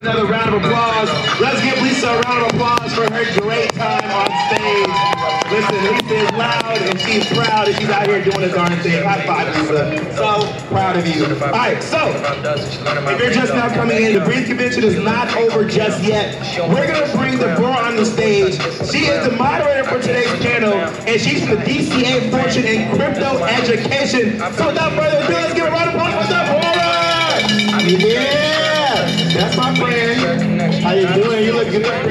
Another round of applause. Let's give Lisa a round of applause for her great time on stage. Listen, Lisa is loud and she's proud and she's out here doing this darn thing. High five, Lisa. So proud of you. All right, so if you're just now coming in, the Breathe Convention is not over just yet. We're gonna bring the Deborah on the stage. She is the moderator for today's panel, and she's from the DCA Fortune in Crypto Education. So without further ado, let's give a round of applause for Deborah! Yeah! That's my friend. How you doing? You look good. I'm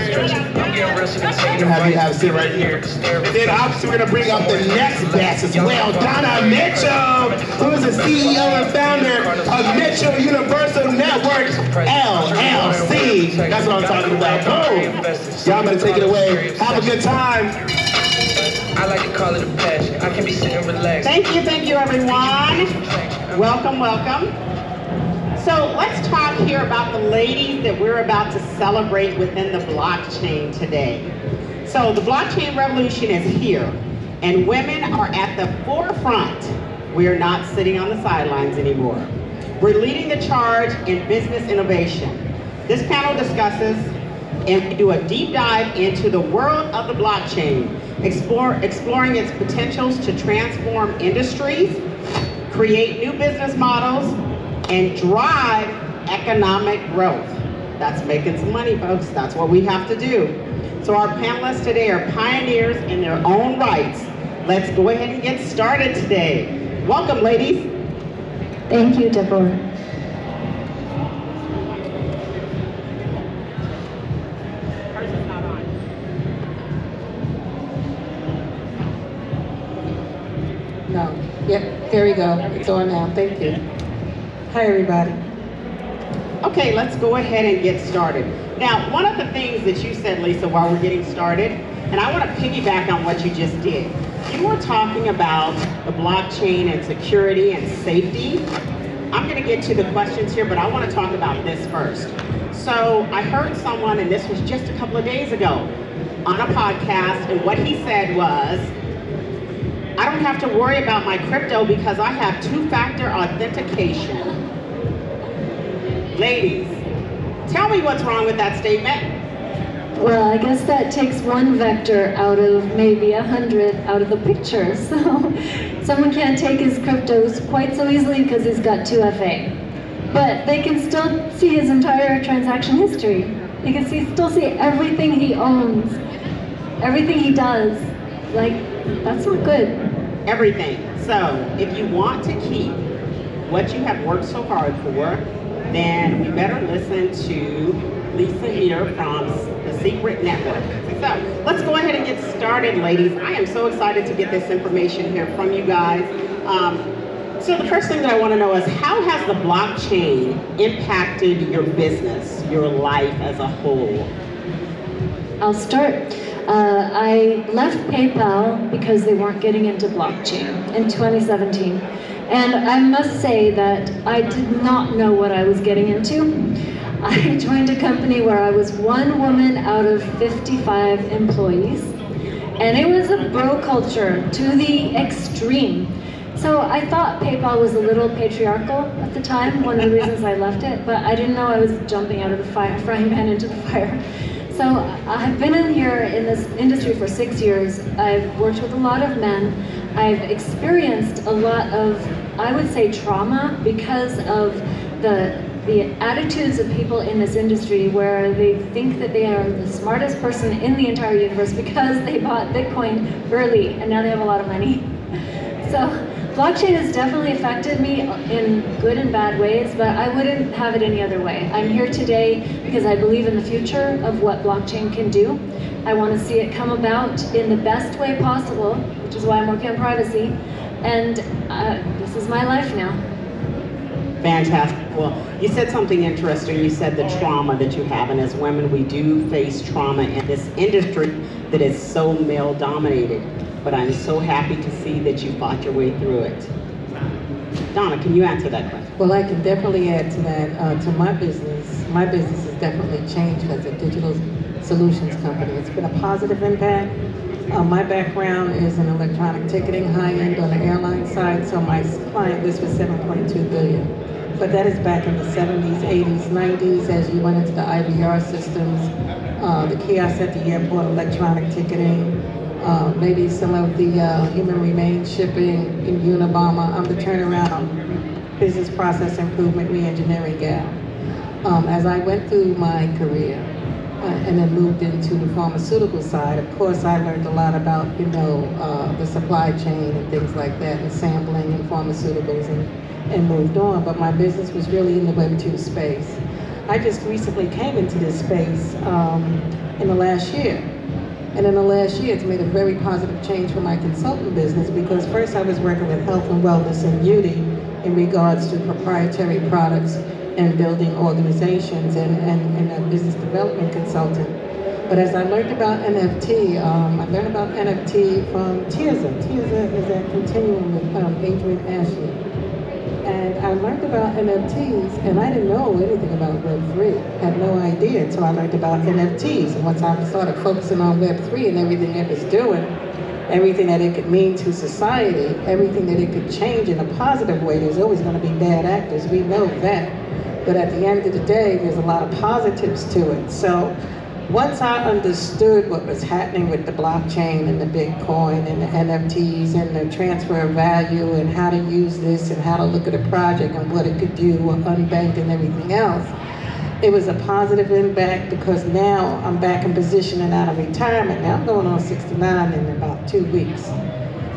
gonna have you have a sit right here. And then obviously we're gonna bring up the next guest as well, Donna Mitchell, who is the CEO and founder of Mitchell Universal Network LLC. That's what I'm talking about. Boom. Y'all better take it away. Have a good time. I like to call it a passion. I can be sitting relaxed. Thank you, thank you, everyone. Welcome, welcome. So let's talk here about the ladies that we're about to celebrate within the blockchain today. So the blockchain revolution is here, and women are at the forefront. We are not sitting on the sidelines anymore. We're leading the charge in business innovation. This panel discusses and we do a deep dive into the world of the blockchain, explore, exploring its potentials to transform industries, create new business models, and drive economic growth. That's making some money, folks. That's what we have to do. So our panelists today are pioneers in their own rights. Let's go ahead and get started today. Welcome, ladies. Thank you, Deborah. No. Yep, there we go. It's on now. Thank you. Hi, everybody. Okay, let's go ahead and get started. Now, one of the things that you said, Lisa, while we're getting started, and I want to piggyback on what you just did. You were talking about the blockchain and security and safety. I'm going to get to the questions here, but I want to talk about this first. So I heard someone, and this was just a couple of days ago, on a podcast, and what he said was, I don't have to worry about my crypto because I have two-factor authentication. Ladies, tell me what's wrong with that statement. Well, I guess that takes one vector out of maybe a hundred out of the picture. So someone can't take his cryptos quite so easily because he's got 2FA. But they can still see his entire transaction history. You can see, still see everything he owns, everything he does. Like, that's not good. Everything. So if you want to keep what you have worked so hard for, then we better listen to Lisa here from the Secret Network. So let's go ahead and get started, ladies. I am so excited to get this information here from you guys. Um, so the first thing that I want to know is how has the blockchain impacted your business, your life as a whole? I'll start. Uh, I left PayPal because they weren't getting into blockchain in 2017. And I must say that I did not know what I was getting into. I joined a company where I was one woman out of 55 employees. And it was a bro culture to the extreme. So I thought PayPal was a little patriarchal at the time, one of the reasons I left it, but I didn't know I was jumping out of the fire, frying pan into the fire. So I've been in here in this industry for six years. I've worked with a lot of men. I've experienced a lot of, I would say, trauma because of the the attitudes of people in this industry where they think that they are the smartest person in the entire universe because they bought Bitcoin early and now they have a lot of money. So blockchain has definitely affected me in good and bad ways, but I wouldn't have it any other way. I'm here today because I believe in the future of what blockchain can do. I want to see it come about in the best way possible, which is why I'm working on privacy. And uh, this is my life now. Fantastic. Well, you said something interesting. You said the trauma that you have, and as women, we do face trauma in this industry that is so male dominated. But I'm so happy to see that you fought your way through it. Donna, can you answer that question? Well, I can definitely add to that. Uh, to my business, my business has definitely changed as a digital solutions company. It's been a positive impact. Uh, my background is in electronic ticketing, high end on the airline side, so my client list was 7.2 billion. but that is back in the 70s, 80s, 90s, as you went into the IVR systems, uh, the kiosks at the airport, electronic ticketing, uh, maybe some of the uh, human remains shipping in Unabomber. I'm the turnaround business process improvement re-engineering gal. Um, as I went through my career, uh, and then moved into the pharmaceutical side. Of course, I learned a lot about, you know, uh, the supply chain and things like that, and sampling and pharmaceuticals, and, and moved on. But my business was really in the Web 2 space. I just recently came into this space um, in the last year. And in the last year, it's made a very positive change for my consultant business because first I was working with health and wellness and beauty in regards to proprietary products and building organizations and, and, and a business development consultant. But as I learned about NFT, um, I learned about NFT from Tirza. Tirza is a Continuum with um, Adrian Ashley. I learned about NFTs, and I didn't know anything about Web3. Had no idea until I learned about NFTs. And once I started focusing on Web3 and everything it was doing, everything that it could mean to society, everything that it could change in a positive way, there's always going to be bad actors. We know that. But at the end of the day, there's a lot of positives to it. So once I understood what was happening with the blockchain and the Bitcoin and the NFTs and the transfer of value and how to use this and how to look at a project and what it could do, unbanked and everything else, it was a positive impact because now I'm back in position and out of retirement. Now I'm going on 69 in about two weeks.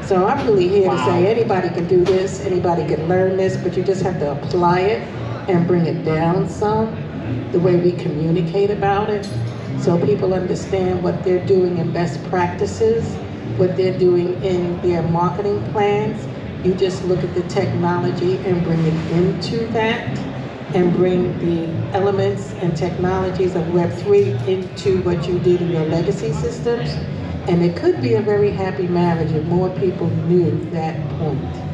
So I'm really here wow. to say anybody can do this, anybody can learn this, but you just have to apply it and bring it down some, the way we communicate about it, so people understand what they're doing in best practices, what they're doing in their marketing plans. You just look at the technology and bring it into that and bring the elements and technologies of Web3 into what you did in your legacy systems. And it could be a very happy marriage if more people knew that point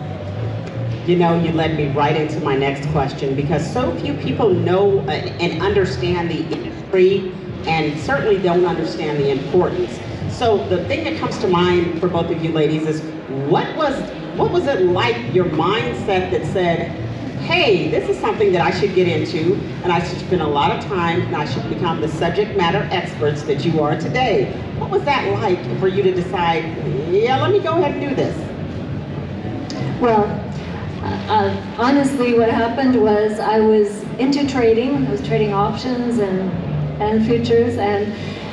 you know, you led me right into my next question because so few people know uh, and understand the industry and certainly don't understand the importance. So the thing that comes to mind for both of you ladies is what was what was it like your mindset that said, hey, this is something that I should get into and I should spend a lot of time and I should become the subject matter experts that you are today. What was that like for you to decide, yeah, let me go ahead and do this? Well, uh, honestly, what happened was I was into trading. I was trading options and and futures, and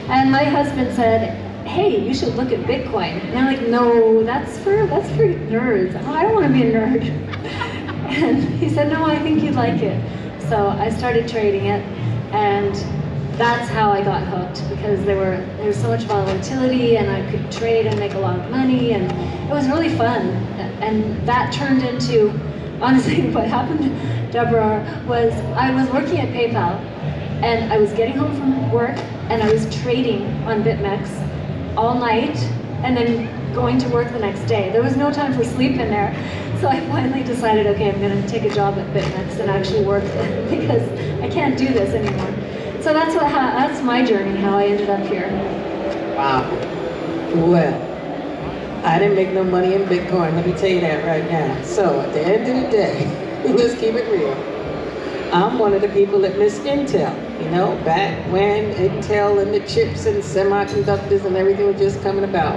and my husband said, "Hey, you should look at Bitcoin." And I'm like, "No, that's for that's for nerds. I don't want to be a nerd." And he said, "No, I think you'd like it." So I started trading it, and that's how I got hooked because there were there was so much volatility and I could trade and make a lot of money and it was really fun and that turned into honestly what happened Deborah was I was working at PayPal and I was getting home from work and I was trading on BitMEX all night and then going to work the next day. There was no time for sleep in there. So I finally decided, okay, I'm gonna take a job at BitMEX and actually work because I can't do this anymore. So that's what that's my journey, how I ended up here. Wow. Well, I didn't make no money in Bitcoin. Let me tell you that right now. So at the end of the day, let's keep it real. I'm one of the people that missed Intel. You know, back when Intel and the chips and semiconductors and everything was just coming about.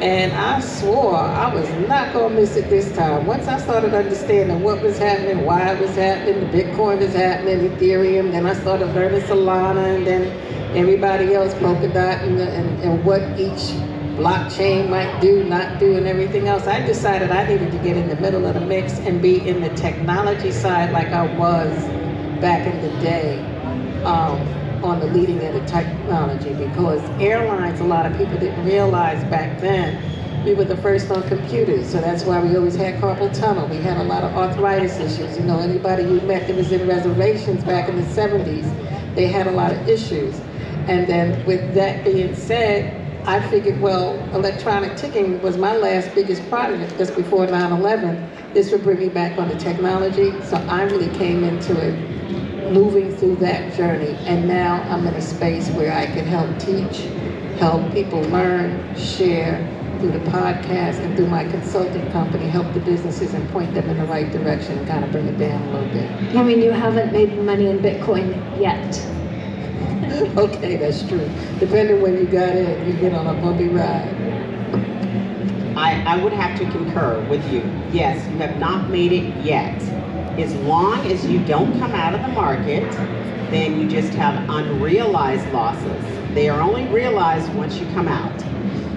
And I swore I was not gonna miss it this time. Once I started understanding what was happening, why it was happening, the Bitcoin was happening, Ethereum, then I started learning Solana, and then everybody else, Polkadot, and, and, and what each blockchain might do, not do, and everything else. I decided I needed to get in the middle of the mix and be in the technology side like I was back in the day. Um, on the leading edge of technology because airlines, a lot of people didn't realize back then, we were the first on computers. So that's why we always had carpal tunnel. We had a lot of arthritis issues. You know, anybody you met that was in reservations back in the 70s, they had a lot of issues. And then with that being said, I figured, well, electronic ticketing was my last biggest project just before 9-11. This would bring me back on the technology. So I really came into it moving through that journey. And now I'm in a space where I can help teach, help people learn, share, through the podcast and through my consulting company, help the businesses and point them in the right direction and kind of bring it down a little bit. I mean, you haven't made money in Bitcoin yet. okay, that's true. Depending when you got in, you get on a bumpy ride. I, I would have to concur with you. Yes, you have not made it yet. As long as you don't come out of the market, then you just have unrealized losses. They are only realized once you come out.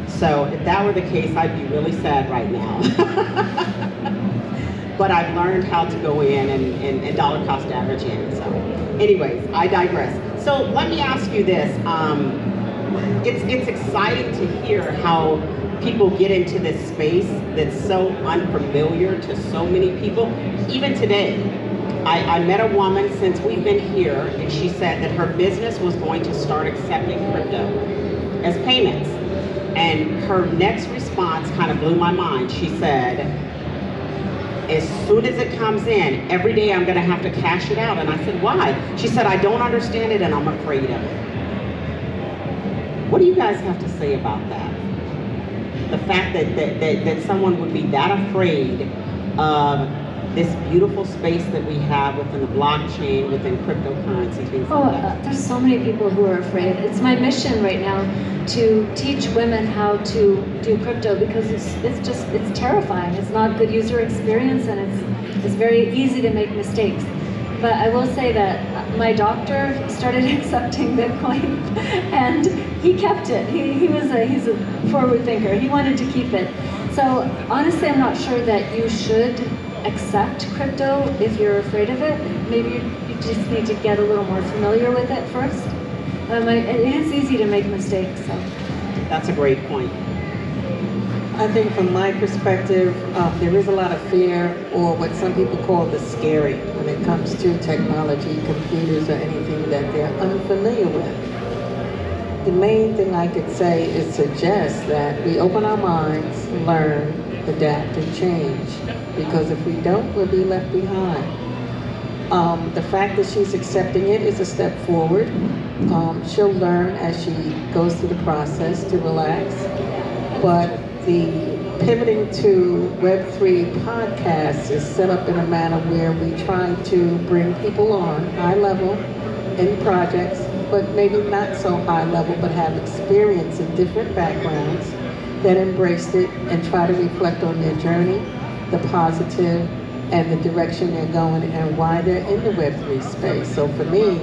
So if that were the case, I'd be really sad right now. but I've learned how to go in and, and, and, dollar cost average in. So anyways, I digress. So let me ask you this. Um, it's, it's exciting to hear how people get into this space that's so unfamiliar to so many people. Even today, I, I, met a woman since we've been here, and she said that her business was going to start accepting crypto as payments. And her next response kind of blew my mind. She said, as soon as it comes in, every day I'm going to have to cash it out. And I said, why? She said, I don't understand it and I'm afraid of it. What do you guys have to say about that? The fact that, that, that, that someone would be that afraid of this beautiful space that we have within the blockchain, within cryptocurrency, things oh, like that. Uh, there's so many people who are afraid. It's my mission right now to teach women how to do crypto because it's, it's just, it's terrifying. It's not good user experience and it's, it's very easy to make mistakes. But I will say that my doctor started accepting Bitcoin and he kept it. He, he was a, he's a forward thinker. He wanted to keep it. So honestly, I'm not sure that you should accept crypto if you're afraid of it. Maybe you, you just need to get a little more familiar with it first. Um, it is easy to make mistakes. So. That's a great point. I think from my perspective, um, there is a lot of fear or what some people call the scary when it comes to technology, computers, or anything that they're unfamiliar with. The main thing I could say is suggest that we open our minds, learn, adapt, and change because if we don't, we'll be left behind. Um, the fact that she's accepting it is a step forward. Um, she'll learn as she goes through the process to relax. But the pivoting to Web3 podcast is set up in a manner where we try to bring people on high level in projects, but maybe not so high level, but have experience in different backgrounds that embraced it and try to reflect on their journey the positive and the direction they're going and why they're in the Web3 space. So for me,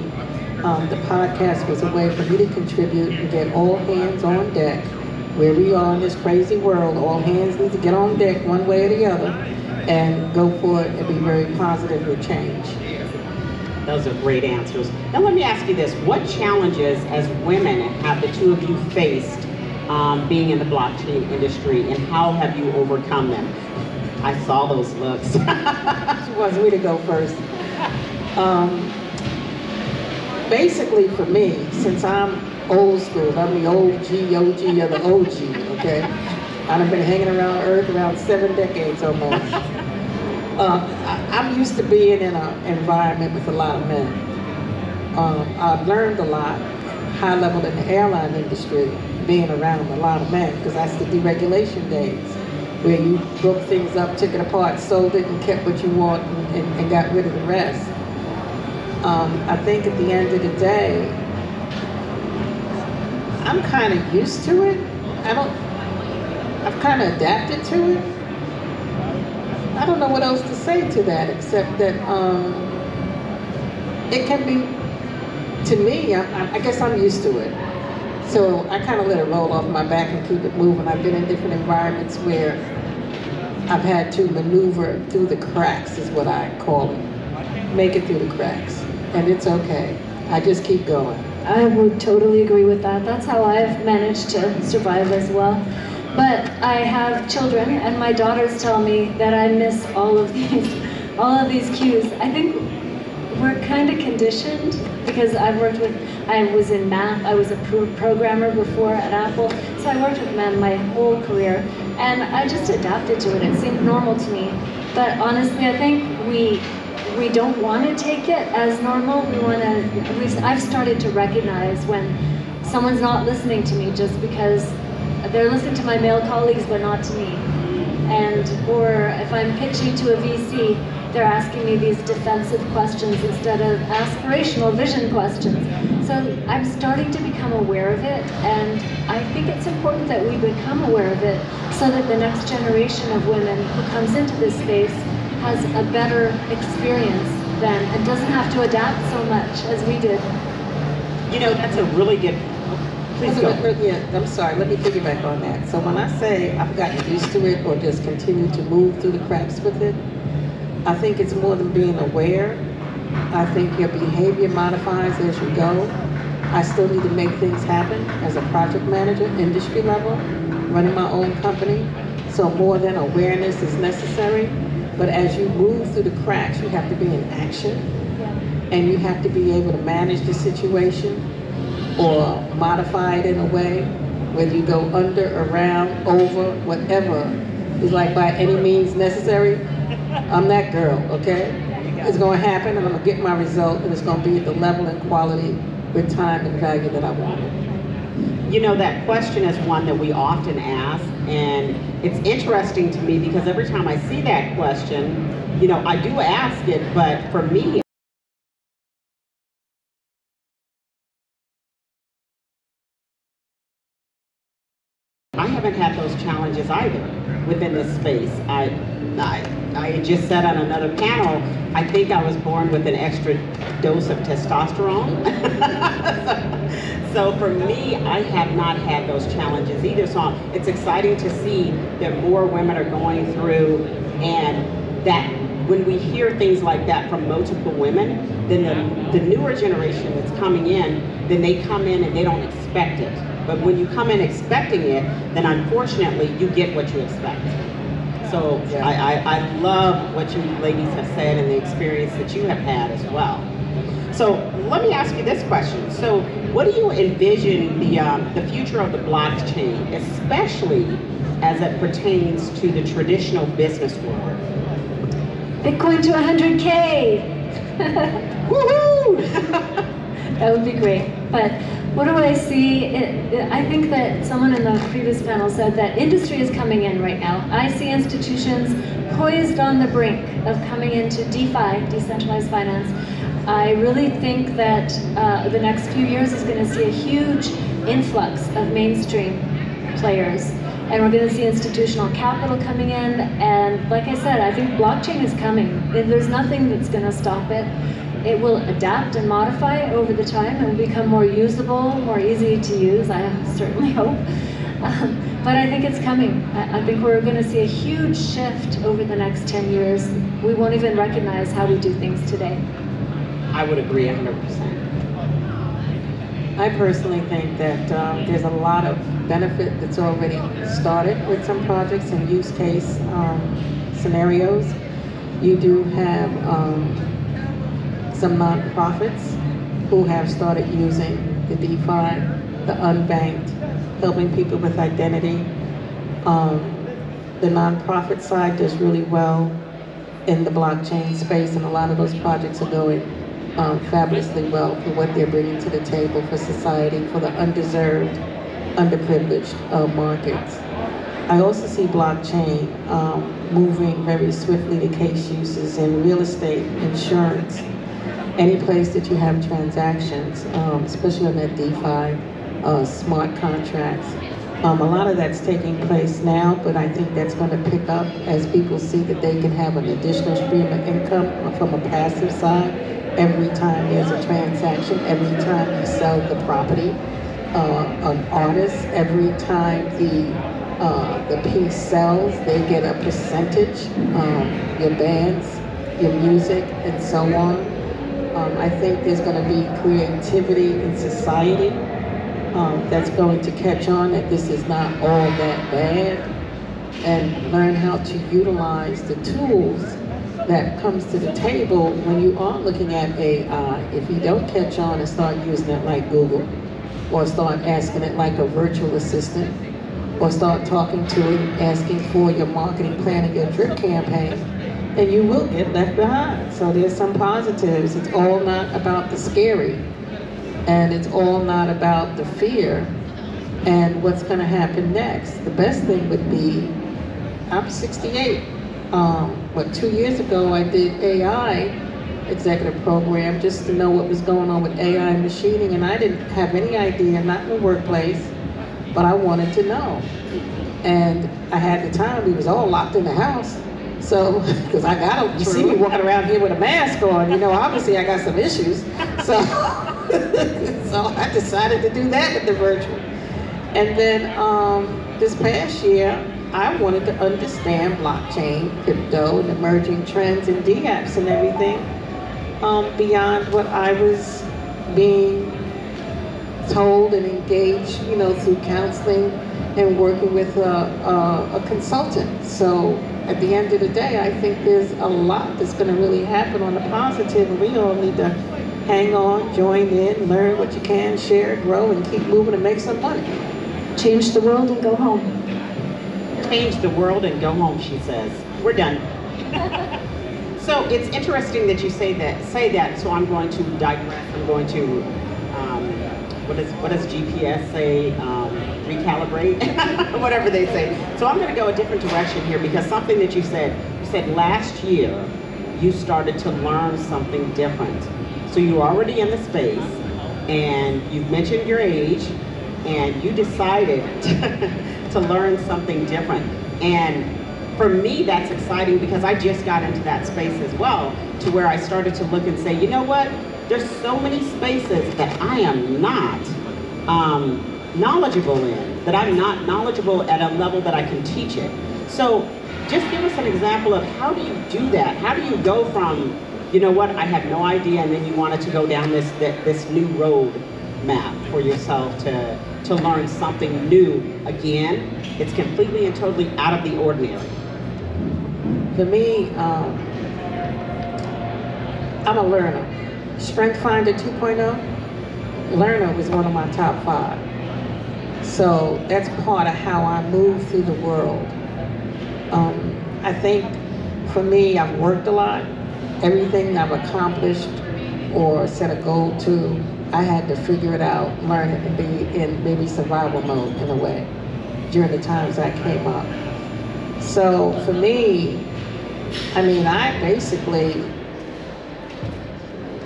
um, the podcast was a way for me to contribute and get all hands on deck. Where we are in this crazy world, all hands need to get on deck one way or the other and go for it and be very positive with change. Those are great answers. Now let me ask you this. What challenges as women have the two of you faced um, being in the blockchain industry and how have you overcome them? I saw those looks. she wants me to go first. Um, basically, for me, since I'm old school, I'm the OG, OG of the OG, okay? I've been hanging around Earth around seven decades almost. Uh, I, am used to being in an environment with a lot of men. Um, I've learned a lot, high level in the airline industry, being around a lot of men, because that's the deregulation days where you broke things up, took it apart, sold it, and kept what you want and, and, and got rid of the rest. Um, I think at the end of the day, I'm kind of used to it. I don't, I've kind of adapted to it. I don't know what else to say to that except that um, it can be, to me, I, I guess I'm used to it. So I kind of let it roll off my back and keep it moving. I've been in different environments where I've had to maneuver through the cracks is what I call it. Make it through the cracks. And it's okay. I just keep going. I would totally agree with that. That's how I've managed to survive as well. But I have children and my daughters tell me that I miss all of these all of these cues. I think we're kind of conditioned because I've worked with, I was in math, I was a pro programmer before at Apple, so I worked with men my whole career, and I just adapted to it. It seemed normal to me. But honestly, I think we we don't want to take it as normal. We want to, at least I've started to recognize when someone's not listening to me just because they're listening to my male colleagues, but not to me. And, or if I'm pitching to a VC, they're asking me these defensive questions instead of aspirational vision questions. So I'm starting to become aware of it, and I think it's important that we become aware of it so that the next generation of women who comes into this space has a better experience than, and doesn't have to adapt so much as we did. You know, that's a really good, please go. Yeah, I'm sorry, let me piggyback on that. So when I say I've gotten used to it or just continue to move through the cracks with it, I think it's more than being aware. I think your behavior modifies as you go. I still need to make things happen as a project manager, industry level, running my own company. So more than awareness is necessary. But as you move through the cracks, you have to be in action. And you have to be able to manage the situation or modify it in a way, whether you go under, around, over, whatever. It's like by any means necessary. I'm that girl, okay? It's gonna happen and I'm gonna get my result and it's gonna be at the level and quality with time and value that I want. You know, that question is one that we often ask, and it's interesting to me because every time I see that question, you know, I do ask it, but for me, I haven't had those challenges either within this space. I, I, I just said on another panel, I think I was born with an extra dose of testosterone. so for me, I have not had those challenges either. So it's exciting to see that more women are going through and that when we hear things like that from multiple women, then the, the newer generation that's coming in, then they come in and they don't expect it. But when you come in expecting it, then unfortunately you get what you expect. So Yeah. I, I, I love what you ladies have said and the experience that you have had as well. So let me ask you this question. So what do you envision the, um, the future of the blockchain, especially as it pertains to the traditional business world? Bitcoin to 100K! Woohoo! That would be great. But what do I see? I think that someone in the previous panel said that industry is coming in right now. I see institutions poised on the brink of coming into DeFi, decentralized finance. I really think that uh, the next few years is going to see a huge influx of mainstream players. And we're going to see institutional capital coming in. And like I said, I think blockchain is coming. There's nothing that's going to stop it. It will adapt and modify over the time and become more usable, more easy to use, I certainly hope. Um, but I think it's coming. I, I think we're going to see a huge shift over the next 10 years. We won't even recognize how we do things today. I would agree 100%. I personally think that um, there's a lot of benefit that's already started with some projects and use case um, scenarios. You do have um, some nonprofits who have started using the DeFi, the unbanked, helping people with identity. Um, the nonprofit side does really well in the blockchain space, and a lot of those projects are going um, fabulously well for what they're bringing to the table for society, for the undeserved, underprivileged uh, markets. I also see blockchain um, moving very swiftly to case uses in real estate, insurance, any place that you have transactions, um, especially in that DeFi, uh, smart contracts. Um, a lot of that's taking place now, but I think that's going to pick up as people see that they can have an additional stream of income from a passive side every time there's a transaction, every time you sell the property. Uh, an artist, every time the uh, the piece sells, they get a percentage. Um, your bands, your music, and so on. Um, I think there's going to be creativity in society um, that's going to catch on that this is not all that bad and learn how to utilize the tools that comes to the table when you are looking at AI. If you don't catch on and start using it like Google or start asking it like a virtual assistant or start talking to it, asking for your marketing plan and your drip campaign, then you will get left behind. So there's some positives. It's all not about the scary and it's all not about the fear. and what's going to happen next. The best thing would be, I'm 68. Um, what two years ago I did AI executive program just to know what was going on with AI and machining, and I didn't have any idea, not in the workplace, but I wanted to know. And I had the time, we was all locked in the house. So, because I got, you see me walking around here with a mask on, you know, obviously I got some issues. So, so I decided to do that with the virtual. And then um, this past year, I wanted to understand blockchain, crypto, and emerging trends and DApps and everything um, beyond what I was being told and engaged, you know, through counseling and working with a, a, a, consultant. So at the end of the day, I think there's a lot that's going to really happen on the positive, and we all need to hang on, join in, learn what you can, share, grow, and keep moving and make some money. Change the world and go home. Change the world and go home, she says. We're done. so it's interesting that you say that. Say that. So I'm going to digress. I'm going to um, what does what does GPS say? Um, recalibrate, whatever they say. So I'm going to go a different direction here because something that you said. You said last year you started to learn something different. So you're already in the space, and you've mentioned your age, and you decided to, to learn something different. And for me, that's exciting because I just got into that space as well, to where I started to look and say, you know what? There's so many spaces that I am not um, knowledgeable in, that I'm not knowledgeable at a level that I can teach it. So just give us an example of how do you do that? How do you go from, you know what, I have no idea, and then you wanted to go down this, this new road map for yourself to, to learn something new. Again, it's completely and totally out of the ordinary. For me, um, I'm a learner. Strength Finder 2.0, learner was one of my top five. So that's part of how I move through the world. Um, I think for me, I've worked a lot. Everything I've accomplished or set a goal to, I had to figure it out, learn it, and be in maybe survival mode in a way during the times I came up. So for me, I mean, I basically,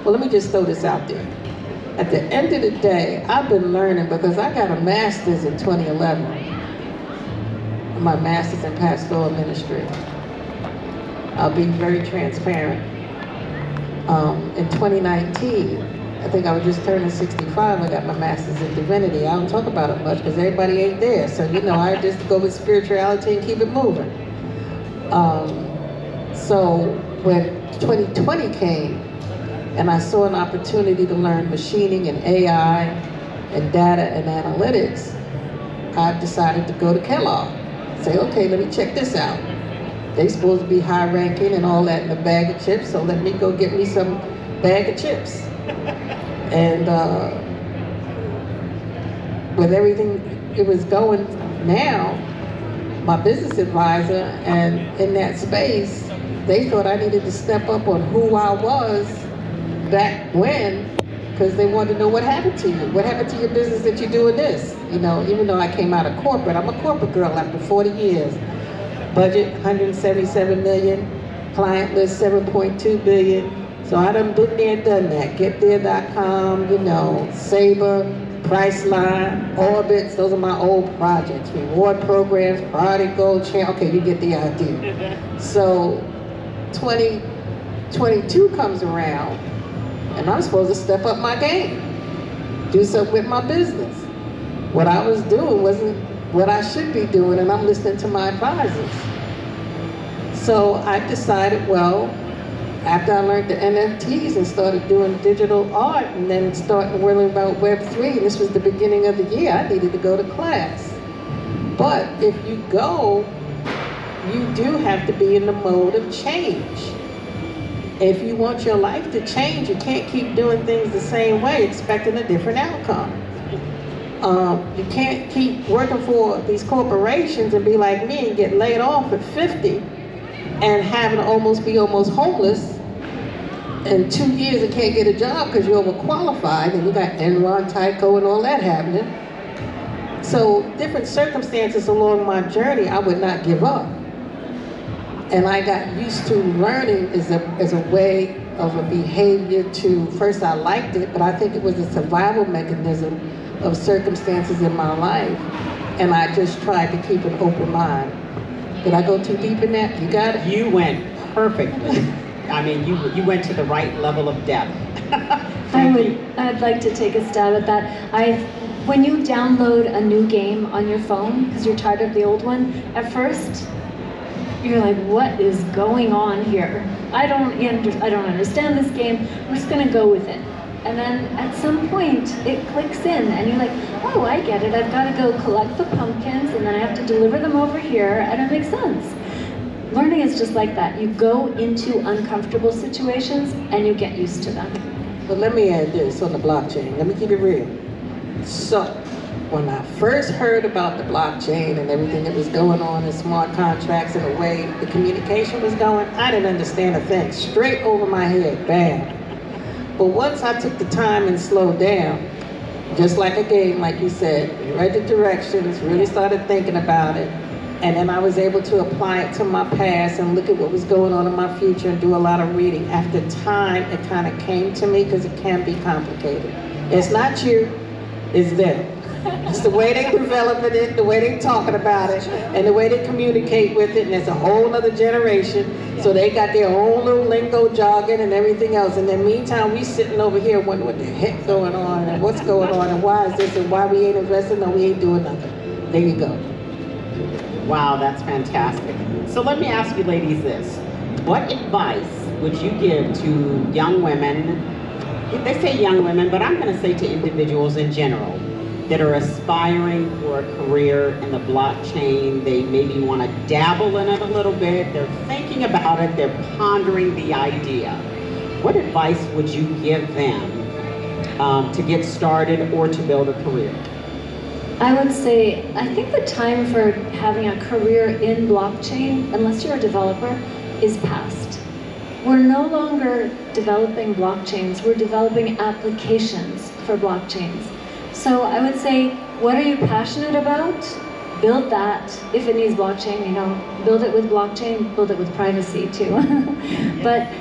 well, let me just throw this out there. At the end of the day, I've been learning because I got a master's in 2011. My master's in pastoral ministry. I'll be very transparent. Um, in 2019, I think I was just turning 65. I got my master's in divinity. I don't talk about it much because everybody ain't there. So, you know, I just go with spirituality and keep it moving. Um, so when 2020 came, and I saw an opportunity to learn machining and AI and data and analytics, I decided to go to Kellogg. Say, okay, let me check this out. They supposed to be high ranking and all that in a bag of chips, so let me go get me some bag of chips. and uh, with everything it was going now, my business advisor and in that space, they thought I needed to step up on who I was back when because they wanted to know what happened to you. What happened to your business that you're doing this? You know, even though I came out of corporate, I'm a corporate girl after 40 years. Budget 177 million, client list 7.2 billion. So I done been there, done that. GetThere.com, you know, Sabre, Priceline, Orbitz, those are my old projects. Reward programs, Priority Gold Chain. Okay, you get the idea. So 2022 comes around, and I'm supposed to step up my game, do something with my business. What I was doing wasn't what I should be doing, and I'm listening to my advisors. So I decided, well, after I learned the NFTs and started doing digital art and then started worrying about Web3, and this was the beginning of the year, I needed to go to class. But if you go, you do have to be in the mode of change. If you want your life to change, you can't keep doing things the same way, expecting a different outcome. Um, you can't keep working for these corporations and be like me and get laid off at 50 and having to almost be almost homeless in two years and can't get a job because you're overqualified and you got Enron, Tyco, and all that happening. So different circumstances along my journey, I would not give up. And I got used to learning as a, as a way of a behavior to, first I liked it, but I think it was a survival mechanism of circumstances in my life. And I just tried to keep an open mind. Did I go too deep in that? You got it? You went perfectly. I mean, you you went to the right level of depth. I would, you. I'd like to take a stab at that. I, when you download a new game on your phone, because you're tired of the old one, at first, you're like, what is going on here? I don't, under, I don't understand this game. I'm just gonna go with it. And then at some point, it clicks in, and you're like, oh, I get it. I've got to go collect the pumpkins, and then I have to deliver them over here, and it makes sense. Learning is just like that. You go into uncomfortable situations, and you get used to them. But let me add this on the blockchain. Let me keep it real. So, when I first heard about the blockchain and everything that was going on in smart contracts and the way the communication was going, I didn't understand a thing. Straight over my head, bam. But once I took the time and slowed down, just like a game, like you said, read the directions, really started thinking about it, and then I was able to apply it to my past and look at what was going on in my future and do a lot of reading. After time, it kind of came to me because it can be complicated. It's not you, it's them. It's the way they developing it, the way they talking about it, and the way they communicate with it, and it's a whole other generation. So they got their own little lingo jargon and everything else. And then meantime, we sitting over here wondering what the heck going on and what's going on and why is this and why we ain't investing and we ain't doing nothing. There you go. Wow, that's fantastic. So let me ask you ladies this. What advice would you give to young women? They say young women, but I'm going to say to individuals in general that are aspiring for a career in the blockchain. They maybe want to dabble in it a little bit. They're thinking about it. They're pondering the idea. What advice would you give them um, to get started or to build a career? I would say, I think the time for having a career in blockchain, unless you're a developer, is past. We're no longer developing blockchains, we're developing applications for blockchains. So I would say, what are you passionate about? Build that. If it needs blockchain, you know, build it with blockchain, build it with privacy too. but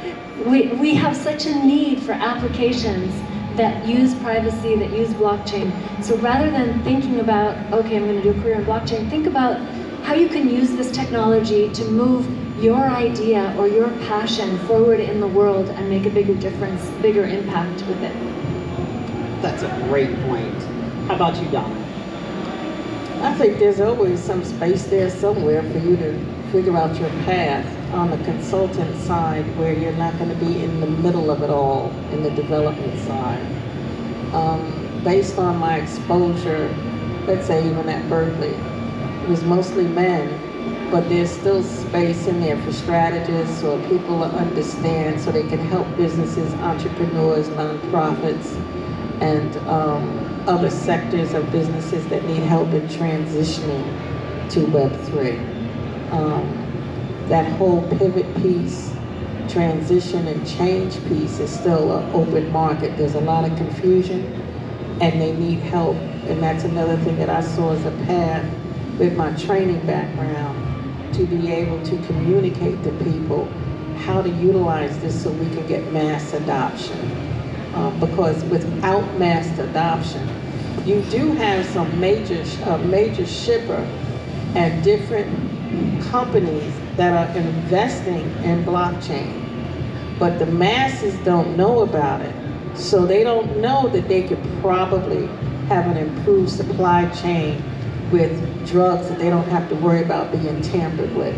we, we have such a need for applications that use privacy, that use blockchain. So rather than thinking about, okay, I'm going to do a career in blockchain, think about how you can use this technology to move your idea or your passion forward in the world and make a bigger difference, bigger impact with it. That's a great point. How about you, Donna? I think there's always some space there somewhere for you to figure out your path on the consultant side where you're not going to be in the middle of it all in the development side. Um, based on my exposure, let's say even at Berkeley, it was mostly men, but there's still space in there for strategists or people to understand so they can help businesses, entrepreneurs, nonprofits, and um, other sectors of businesses that need help in transitioning to Web3. Um, that whole pivot piece, transition and change piece is still an open market. There's a lot of confusion and they need help. And that's another thing that I saw as a path with my training background to be able to communicate to people how to utilize this so we can get mass adoption. Um, because without mass adoption, you do have some major, uh, major shipper and different companies that are investing in blockchain, but the masses don't know about it. So they don't know that they could probably have an improved supply chain with drugs that they don't have to worry about being tampered with.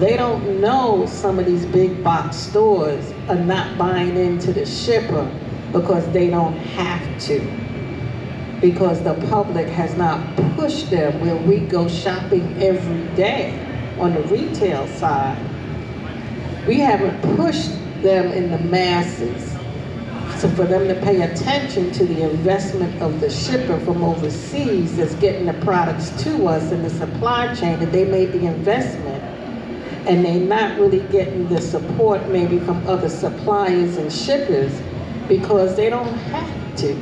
They don't know some of these big box stores are not buying into the shipper because they don't have to. Because the public has not pushed them where we go shopping every day on the retail side. We haven't pushed them in the masses. So for them to pay attention to the investment of the shipper from overseas that's getting the products to us in the supply chain, that they made the investment and they're not really getting the support maybe from other suppliers and shippers because they don't have to,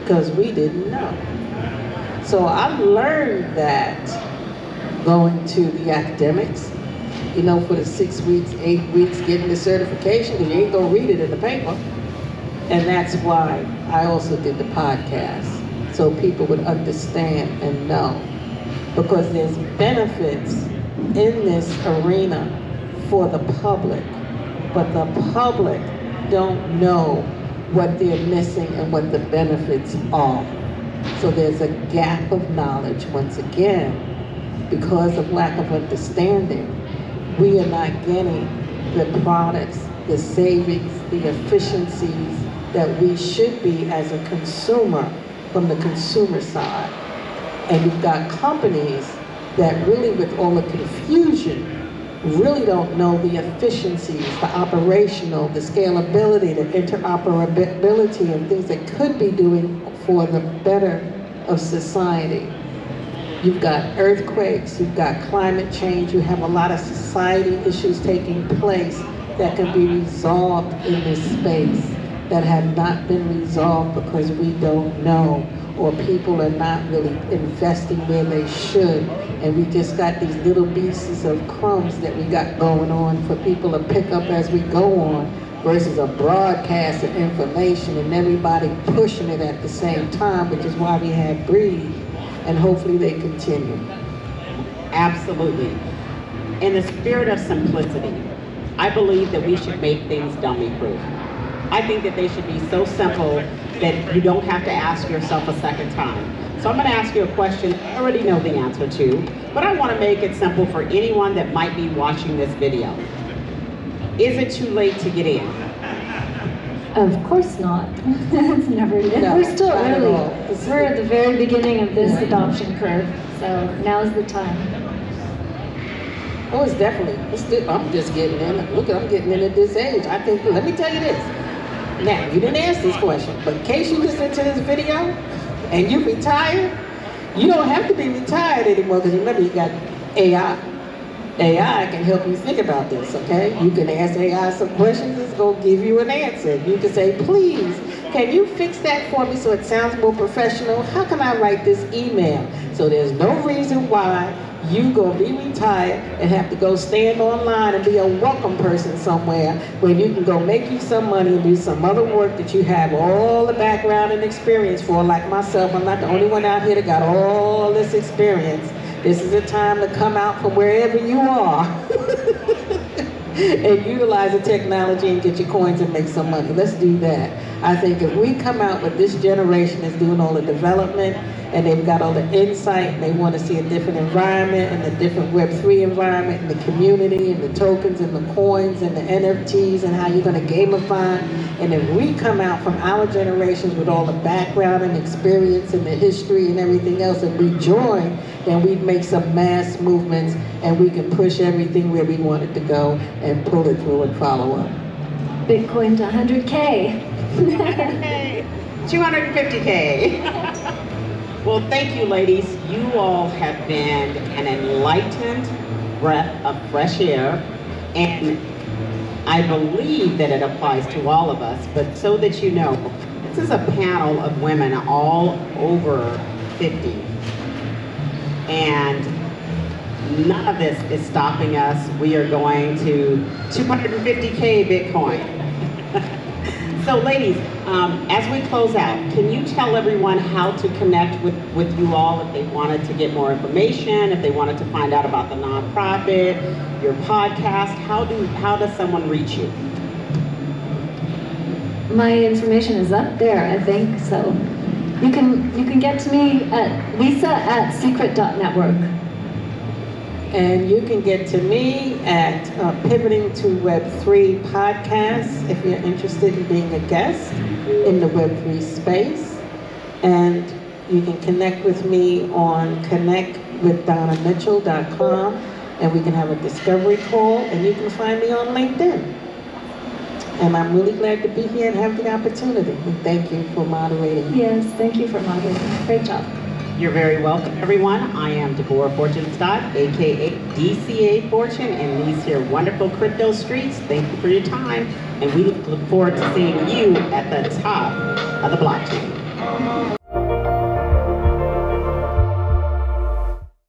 because we didn't know. So I learned that going to the academics, you know, for the six weeks, eight weeks, getting the certification, because you ain't gonna read it in the paper. And that's why I also did the podcast, so people would understand and know. Because there's benefits in this arena for the public, but the public don't know what they're missing and what the benefits are. So there's a gap of knowledge once again because of lack of understanding. We are not getting the products, the savings, the efficiencies that we should be as a consumer from the consumer side. And you've got companies that really, with all the confusion, really don't know the efficiencies, the operational, the scalability, the interoperability, and things that could be doing for the better of society. You've got earthquakes, you've got climate change, you have a lot of society issues taking place that can be resolved in this space that have not been resolved because we don't know or people are not really investing where they should. And we just got these little pieces of crumbs that we got going on for people to pick up as we go on versus a broadcast of information and everybody pushing it at the same time, which is why we have Breathe and hopefully they continue. Absolutely. In the spirit of simplicity, I believe that we should make things dummy proof. I think that they should be so simple that you don't have to ask yourself a second time. So I'm going to ask you a question I already know the answer to, but I want to make it simple for anyone that might be watching this video. Is it too late to get in? Of course not. it's never. No, we're still early. all. This is We're at the- very beginning of this adoption curve, so now's the time. Oh, it's definitely, it's, I'm just getting in, look, I'm getting in at this age. I think, let me tell you this. Now, you didn't ask this question, but in case you listen to this video and you retired, you don't have to be retired anymore because remember you got AI. AI can help you think about this, okay? You can ask AI some questions, it's gonna give you an answer. You can say, please, can you fix that for me so it sounds more professional? How can I write this email? So there's no reason why you gonna be retired and have to go stand online and be a welcome person somewhere when you can go make you some money and do some other work that you have all the background and experience for, like myself. I'm not the only one out here that got all this experience. This is a time to come out from wherever you are and utilize the technology and get your coins and make some money. Let's do that. I think if we come out with this generation that's doing all the development and they've got all the insight and they want to see a different environment and a different Web3 environment and the community and the tokens and the coins and the NFTs and how you're going to gamify. And if we come out from our generations with all the background and experience and the history and everything else and we join, then we'd make some mass movements and we can push everything where we want it to go and pull it through and follow up. Bitcoin to 100K. 250K. well, thank you, ladies. You all have been an enlightened breath of fresh air, and I believe that it applies to all of us. But so that you know, this is a panel of women all over 50. And none of this is stopping us. We are going to 250K Bitcoin. So ladies, um, as we close out, can you tell everyone how to connect with, with you all if they wanted to get more information, if they wanted to find out about the nonprofit, your podcast, how do how does someone reach you? My information is up there, I think, so you can you can get to me at lisa at secret.network. And you can get to me at uh, Pivoting to Web3 podcast if you're interested in being a guest in the Web3 space. And you can connect with me on connectwithdonnamitchell.com and we can have a discovery call and you can find me on LinkedIn. And I'm really glad to be here and have the opportunity. And thank you for moderating. Yes, thank you for moderating. Great job. You're very welcome, everyone. I am Deborah Fortune Stott, aka DCA Fortune, in these here wonderful crypto streets. Thank you for your time, and we look forward to seeing you at the top of the blockchain.